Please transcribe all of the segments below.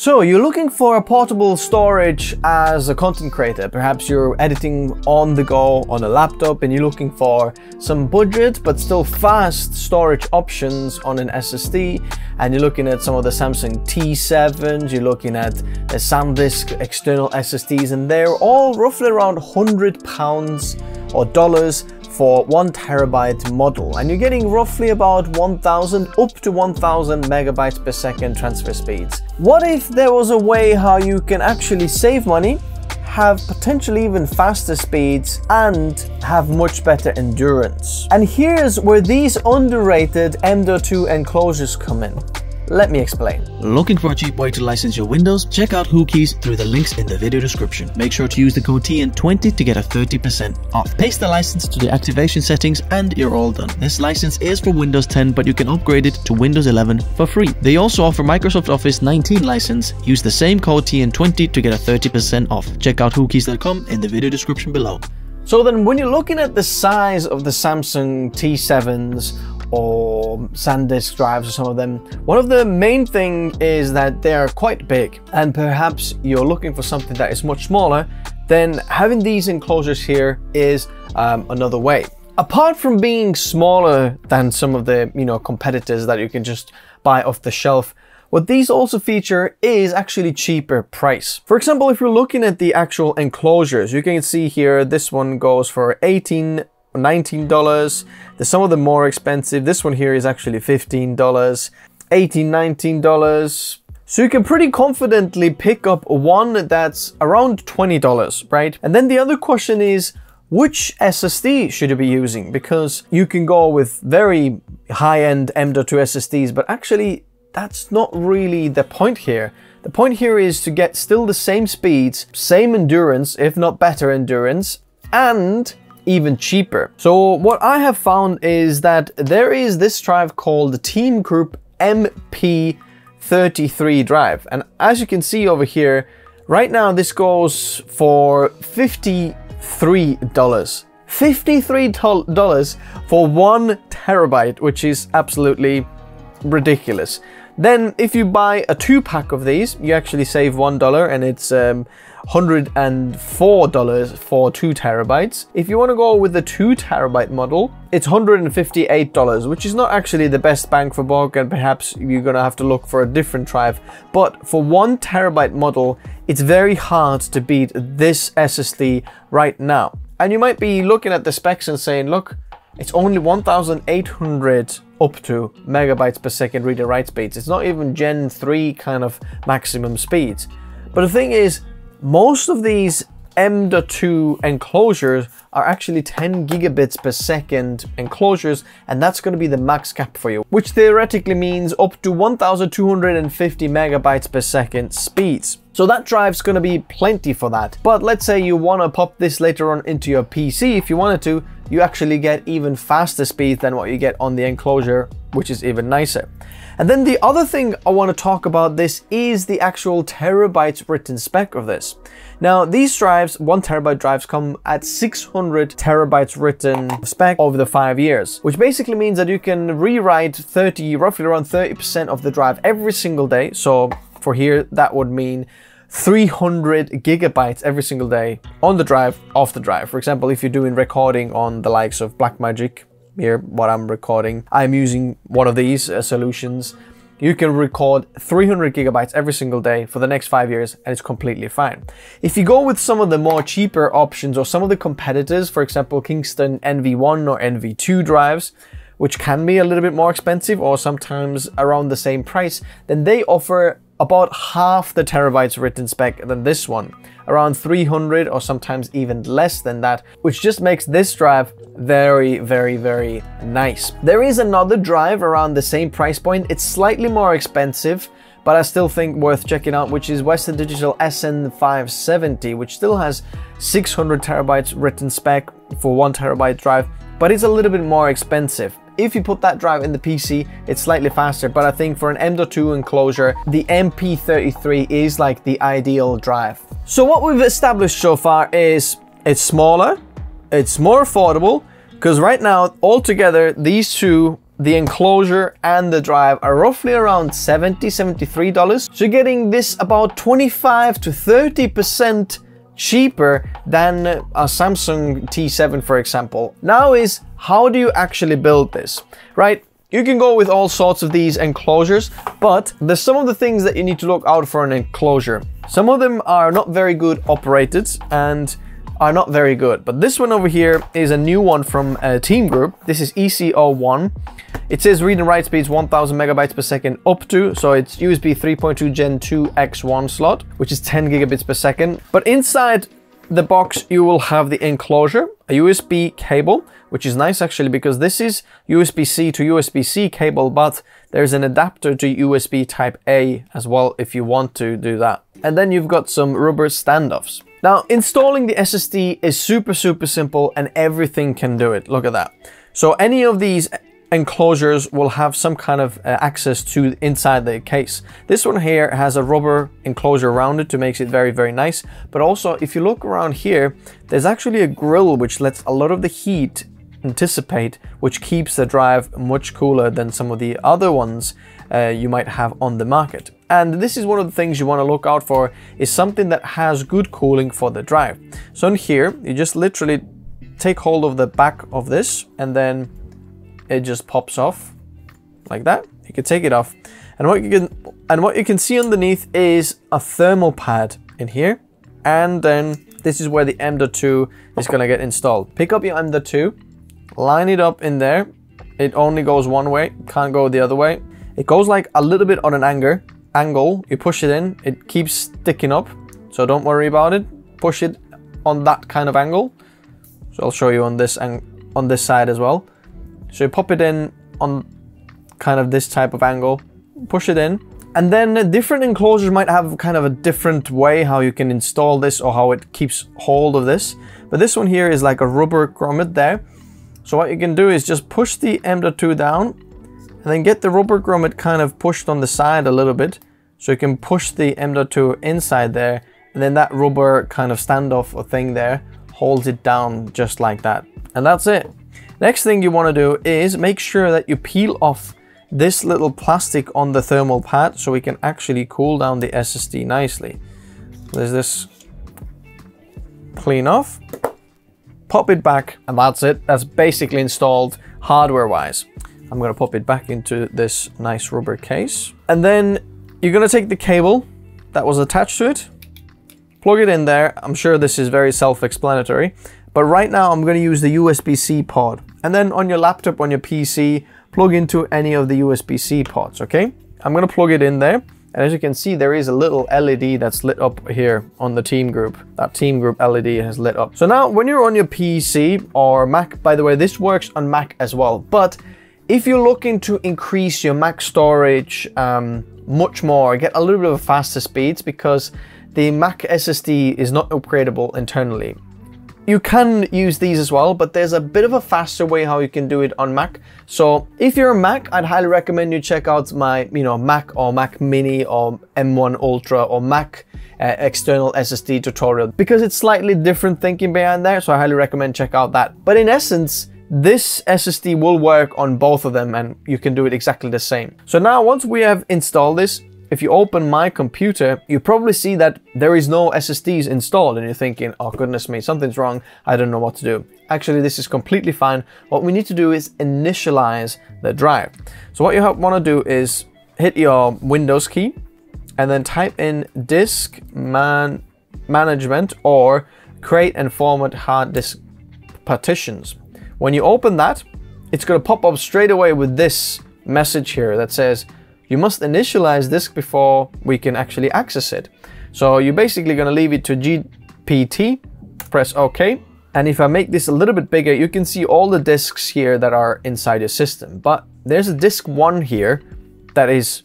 So you're looking for a portable storage as a content creator. Perhaps you're editing on the go on a laptop and you're looking for some budget but still fast storage options on an SSD. And you're looking at some of the Samsung T7s, you're looking at the SanDisk external SSDs and they're all roughly around 100 pounds or dollars for one terabyte model and you're getting roughly about 1000 up to 1000 megabytes per second transfer speeds. What if there was a way how you can actually save money have potentially even faster speeds and have much better endurance. And here's where these underrated M.2 enclosures come in. Let me explain. Looking for a cheap way to license your Windows? Check out WhoKeys through the links in the video description. Make sure to use the code TN20 to get a 30% off. Paste the license to the activation settings and you're all done. This license is for Windows 10 but you can upgrade it to Windows 11 for free. They also offer Microsoft Office 19 license. Use the same code TN20 to get a 30% off. Check out WhoKeys.com in the video description below. So then when you're looking at the size of the Samsung T7s or SanDisk drives or some of them. One of the main thing is that they are quite big and perhaps you're looking for something that is much smaller, then having these enclosures here is um, another way. Apart from being smaller than some of the you know competitors that you can just buy off the shelf, what these also feature is actually cheaper price. For example, if you're looking at the actual enclosures, you can see here this one goes for 18 $19. There's some of them more expensive. This one here is actually $15, $18, $19. So you can pretty confidently pick up one that's around $20, right? And then the other question is, which SSD should you be using? Because you can go with very high-end M.2 SSDs, but actually that's not really the point here. The point here is to get still the same speeds, same endurance, if not better endurance, and even cheaper. So what I have found is that there is this drive called the Team Group MP33 drive. And as you can see over here, right now this goes for $53. $53 for one terabyte, which is absolutely ridiculous. Then if you buy a two pack of these, you actually save $1 and it's um, $104 for 2 terabytes. If you want to go with the 2 terabyte model, it's $158, which is not actually the best bang for buck and perhaps you're going to have to look for a different drive. But for 1 terabyte model, it's very hard to beat this SSD right now. And you might be looking at the specs and saying, look, it's only 1800 up to megabytes per second read and write speeds. It's not even Gen 3 kind of maximum speeds. But the thing is, most of these M.2 enclosures are actually 10 gigabits per second enclosures and that's going to be the max cap for you which theoretically means up to 1250 megabytes per second speeds. So that drive's going to be plenty for that. But let's say you want to pop this later on into your PC if you wanted to you actually get even faster speeds than what you get on the enclosure which is even nicer and then the other thing I want to talk about this is the actual terabytes written spec of this. Now these drives, one terabyte drives come at 600 terabytes written spec over the five years, which basically means that you can rewrite 30, roughly around 30% of the drive every single day. So for here, that would mean 300 gigabytes every single day on the drive, off the drive. For example, if you're doing recording on the likes of Blackmagic, here what I'm recording. I'm using one of these uh, solutions. You can record 300 gigabytes every single day for the next five years and it's completely fine. If you go with some of the more cheaper options or some of the competitors, for example, Kingston NV1 or NV2 drives, which can be a little bit more expensive or sometimes around the same price, then they offer about half the terabytes written spec than this one, around 300 or sometimes even less than that, which just makes this drive very, very, very nice. There is another drive around the same price point. It's slightly more expensive, but I still think worth checking out, which is Western Digital SN570, which still has 600 terabytes written spec for one terabyte drive, but it's a little bit more expensive. If you put that drive in the PC, it's slightly faster, but I think for an M.2 enclosure, the MP33 is like the ideal drive. So what we've established so far is it's smaller, it's more affordable, because right now, altogether, these two the enclosure and the drive are roughly around 70 $73. So getting this about 25 to 30% cheaper than a Samsung T7 for example. Now is how do you actually build this, right? You can go with all sorts of these enclosures, but there's some of the things that you need to look out for an enclosure. Some of them are not very good operated and are not very good. But this one over here is a new one from a Team Group. This is EC01. It says read and write speeds 1000 megabytes per second up to, so it's USB 3.2 Gen 2 X1 slot, which is 10 gigabits per second. But inside the box, you will have the enclosure, a USB cable, which is nice actually because this is USB-C to USB-C cable, but there's an adapter to USB type A as well if you want to do that. And then you've got some rubber standoffs. Now, installing the SSD is super, super simple and everything can do it. Look at that. So any of these enclosures will have some kind of uh, access to inside the case. This one here has a rubber enclosure around it to make it very, very nice. But also, if you look around here, there's actually a grill which lets a lot of the heat anticipate, which keeps the drive much cooler than some of the other ones uh, you might have on the market. And this is one of the things you want to look out for is something that has good cooling for the drive. So in here, you just literally take hold of the back of this and then it just pops off like that. You can take it off. And what you can and what you can see underneath is a thermal pad in here. And then this is where the M.2 is going to get installed. Pick up your M.2, line it up in there. It only goes one way, can't go the other way. It goes like a little bit on an angle. Angle. You push it in, it keeps sticking up. So don't worry about it. Push it on that kind of angle. So I'll show you on this and on this side as well. So you pop it in on kind of this type of angle, push it in, and then different enclosures might have kind of a different way how you can install this or how it keeps hold of this. But this one here is like a rubber grommet there. So what you can do is just push the M.2 down and then get the rubber grommet kind of pushed on the side a little bit so you can push the M.2 inside there and then that rubber kind of standoff or thing there holds it down just like that and that's it next thing you want to do is make sure that you peel off this little plastic on the thermal pad so we can actually cool down the SSD nicely there's this clean off pop it back and that's it that's basically installed hardware wise I'm gonna pop it back into this nice rubber case. And then you're gonna take the cable that was attached to it, plug it in there. I'm sure this is very self-explanatory, but right now I'm gonna use the USB-C port. And then on your laptop, on your PC, plug into any of the USB-C ports, okay? I'm gonna plug it in there. And as you can see, there is a little LED that's lit up here on the team group. That team group LED has lit up. So now when you're on your PC or Mac, by the way, this works on Mac as well, but if you're looking to increase your Mac storage um, much more, get a little bit of faster speeds because the Mac SSD is not upgradable internally. You can use these as well, but there's a bit of a faster way how you can do it on Mac. So if you're a Mac, I'd highly recommend you check out my, you know, Mac or Mac Mini or M1 Ultra or Mac uh, external SSD tutorial because it's slightly different thinking behind there. So I highly recommend check out that. But in essence, this SSD will work on both of them and you can do it exactly the same. So now once we have installed this, if you open my computer, you probably see that there is no SSDs installed and you're thinking, oh goodness me, something's wrong, I don't know what to do. Actually, this is completely fine. What we need to do is initialize the drive. So what you want to do is hit your Windows key and then type in disk man management or create and format hard disk partitions. When you open that, it's going to pop up straight away with this message here that says, you must initialize disk before we can actually access it. So you're basically going to leave it to GPT, press OK. And if I make this a little bit bigger, you can see all the disks here that are inside your system. But there's a disk one here that is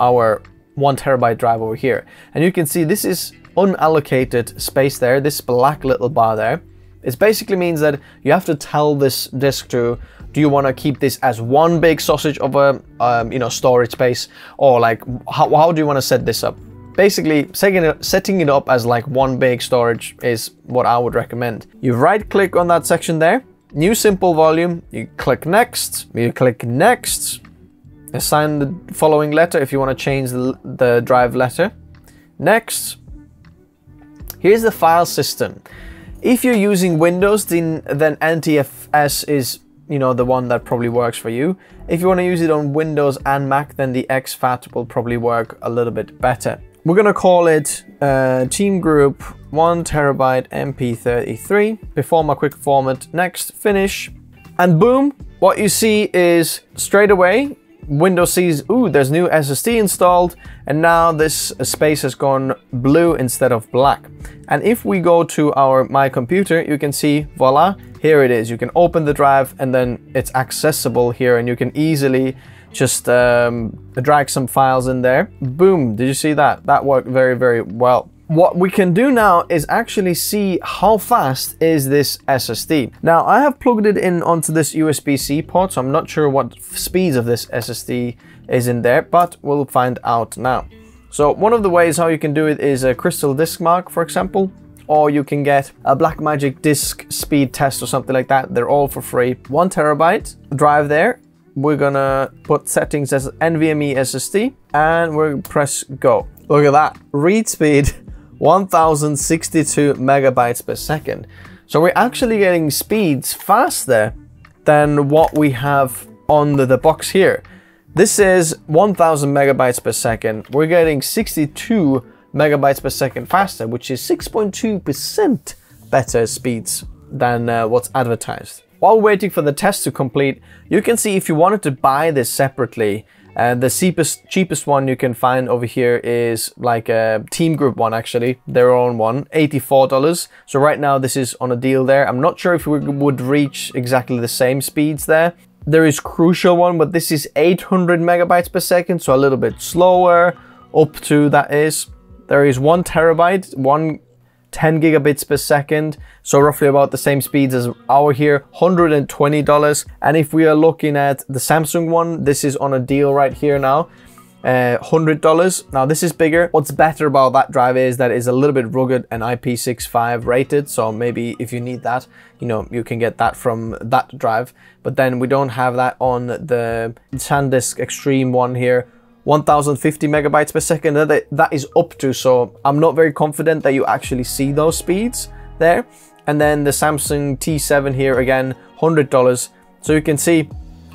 our one terabyte drive over here. And you can see this is unallocated space there, this black little bar there. It basically means that you have to tell this disk to do you want to keep this as one big sausage of a um, you know storage space? Or like how, how do you want to set this up? Basically setting it, setting it up as like one big storage is what I would recommend. You right click on that section there. New simple volume, you click next, you click next, assign the following letter if you want to change the, the drive letter. Next, here's the file system. If you're using Windows, then, then NTFS is you know the one that probably works for you. If you want to use it on Windows and Mac, then the exFAT will probably work a little bit better. We're gonna call it uh, Team Group 1 terabyte MP33. Perform a quick format. Next, finish. And boom, what you see is straight away Windows sees, ooh, there's new SSD installed, and now this space has gone blue instead of black. And if we go to our My Computer, you can see, voila, here it is. You can open the drive and then it's accessible here and you can easily just um, drag some files in there. Boom, did you see that? That worked very, very well. What we can do now is actually see how fast is this SSD. Now I have plugged it in onto this USB-C port, so I'm not sure what speeds of this SSD is in there, but we'll find out now. So one of the ways how you can do it is a CrystalDiskMark, for example, or you can get a Blackmagic disk speed test or something like that. They're all for free. One terabyte drive there. We're gonna put settings as NVMe SSD and we're press go. Look at that, read speed 1062 megabytes per second. So we're actually getting speeds faster than what we have on the, the box here. This is 1000 megabytes per second. We're getting 62 megabytes per second faster, which is 6.2% better speeds than uh, what's advertised. While waiting for the test to complete, you can see if you wanted to buy this separately, and the cheapest, cheapest one you can find over here is like a team group one actually, their own one, $84. So right now this is on a deal there. I'm not sure if we would reach exactly the same speeds there. There is Crucial one, but this is 800 megabytes per second, so a little bit slower, up to that is. There is one terabyte, one 10 gigabits per second, so roughly about the same speeds as our here, $120. And if we are looking at the Samsung one, this is on a deal right here now, uh, $100. Now this is bigger. What's better about that drive is that it's a little bit rugged and IP65 rated. So maybe if you need that, you know, you can get that from that drive. But then we don't have that on the SanDisk Extreme one here 1050 megabytes per second that, that is up to so I'm not very confident that you actually see those speeds there. And then the Samsung T7 here again $100 so you can see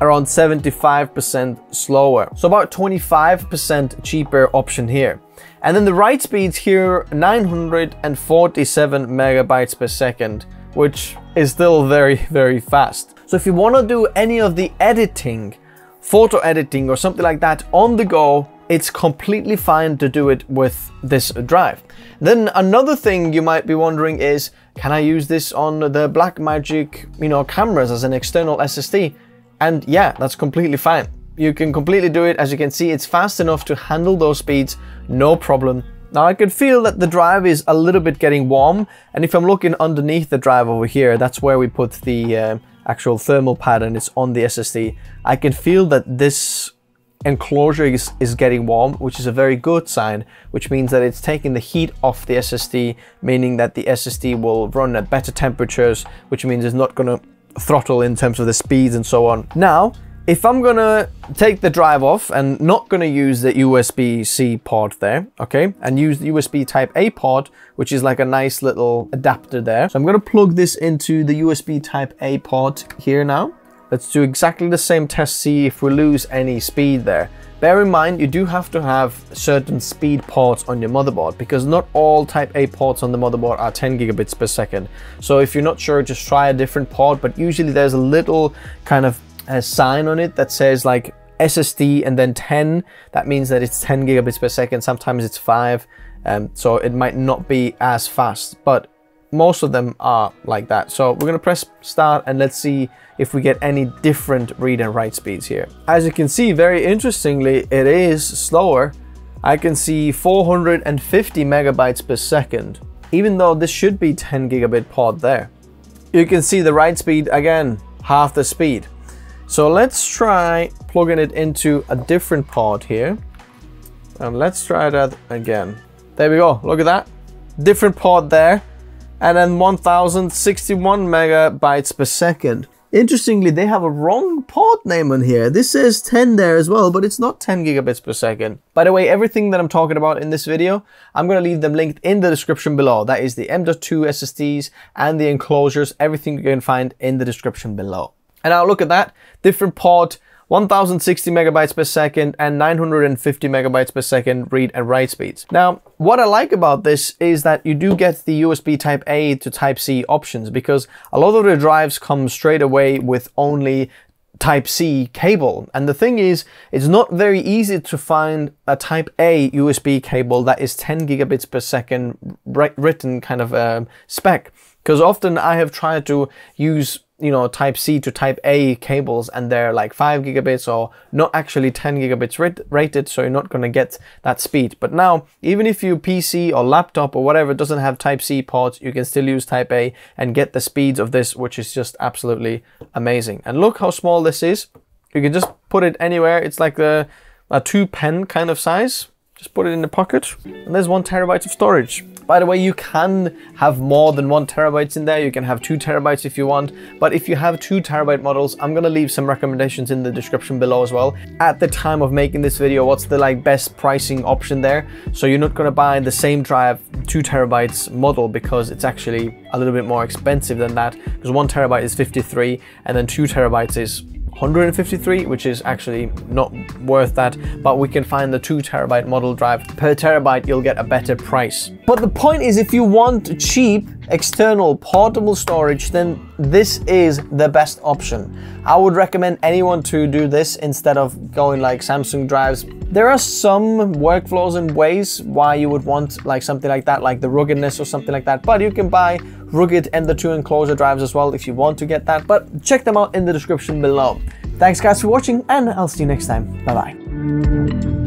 around 75% slower. So about 25% cheaper option here. And then the write speeds here 947 megabytes per second which is still very very fast. So if you want to do any of the editing photo editing or something like that on the go, it's completely fine to do it with this drive. Then another thing you might be wondering is, can I use this on the Blackmagic, you know, cameras as an external SSD? And yeah, that's completely fine. You can completely do it. As you can see, it's fast enough to handle those speeds, no problem. Now I could feel that the drive is a little bit getting warm. And if I'm looking underneath the drive over here, that's where we put the uh, actual thermal pad and it's on the SSD, I can feel that this enclosure is, is getting warm, which is a very good sign, which means that it's taking the heat off the SSD, meaning that the SSD will run at better temperatures, which means it's not gonna throttle in terms of the speeds and so on. Now, if I'm gonna take the drive off and not gonna use the USB-C port there, okay, and use the USB type A port, which is like a nice little adapter there. So I'm gonna plug this into the USB type A port here now. Let's do exactly the same test, see if we lose any speed there. Bear in mind, you do have to have certain speed ports on your motherboard because not all type A ports on the motherboard are 10 gigabits per second. So if you're not sure, just try a different port, but usually there's a little kind of a sign on it that says like SSD and then 10. That means that it's 10 gigabits per second. Sometimes it's five. Um, so it might not be as fast, but most of them are like that. So we're gonna press start and let's see if we get any different read and write speeds here. As you can see, very interestingly, it is slower. I can see 450 megabytes per second, even though this should be 10 gigabit pod there. You can see the write speed again, half the speed. So let's try plugging it into a different pod here. And let's try that again. There we go, look at that. Different pod there. and then 1061 megabytes per second. Interestingly, they have a wrong port name on here. This says 10 there as well, but it's not 10 gigabits per second. By the way, everything that I'm talking about in this video, I'm going to leave them linked in the description below. That is the M.2 SSDs and the enclosures, everything you can find in the description below. And now look at that, different port, 1060 megabytes per second and 950 megabytes per second read and write speeds. Now, what I like about this is that you do get the USB type A to type C options because a lot of the drives come straight away with only type C cable. And the thing is, it's not very easy to find a type A USB cable that is 10 gigabits per second written kind of uh, spec. Because often I have tried to use you know type C to type A cables and they're like 5 gigabits or not actually 10 gigabits rated so you're not going to get that speed. But now even if your PC or laptop or whatever doesn't have type C ports you can still use type A and get the speeds of this which is just absolutely amazing. And look how small this is. You can just put it anywhere. It's like a, a two pen kind of size. Just put it in the pocket. And there's one terabyte of storage by the way, you can have more than one terabytes in there. You can have two terabytes if you want. But if you have two terabyte models, I'm gonna leave some recommendations in the description below as well. At the time of making this video, what's the like best pricing option there? So you're not gonna buy the same drive, two terabytes model because it's actually a little bit more expensive than that because one terabyte is 53 and then two terabytes is 153, which is actually not worth that, but we can find the 2 terabyte model drive. Per terabyte, you'll get a better price. But the point is, if you want cheap, external, portable storage, then this is the best option. I would recommend anyone to do this instead of going like Samsung drives. There are some workflows and ways why you would want like something like that, like the ruggedness or something like that, but you can buy rugged M.2 enclosure drives as well if you want to get that, but check them out in the description below. Thanks guys for watching and I'll see you next time. Bye bye.